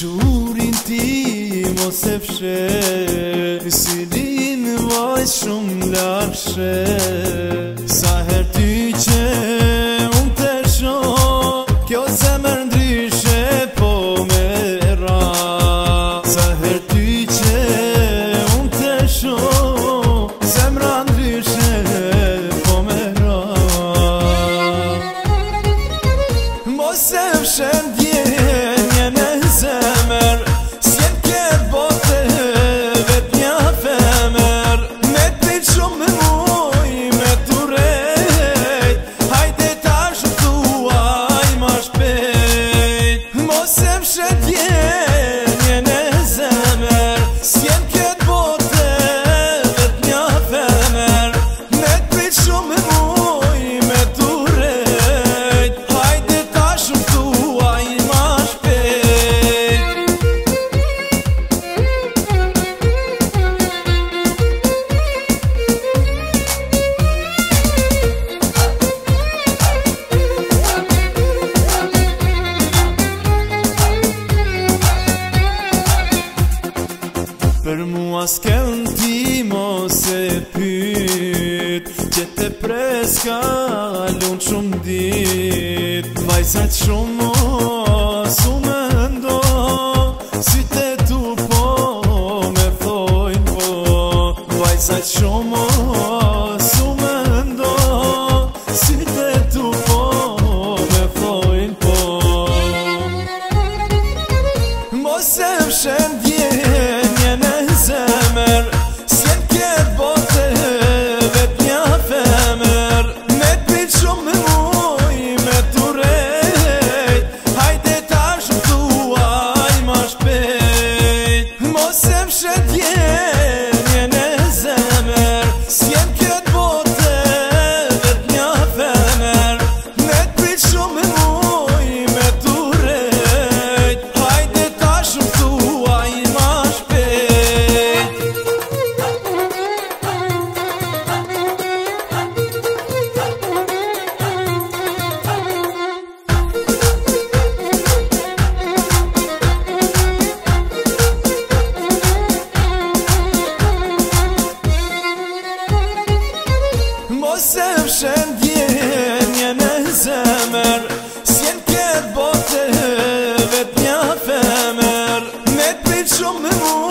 Shurin ti mos fshe Si din vaj shumë larkshe Sa her ty Osiem mas kem ti mos e pyt Që te preska ka shumë dit Vajzat shumë mos u me ndo Si te tu po me thojnë po Vajzat shumë mos 这天。Some memories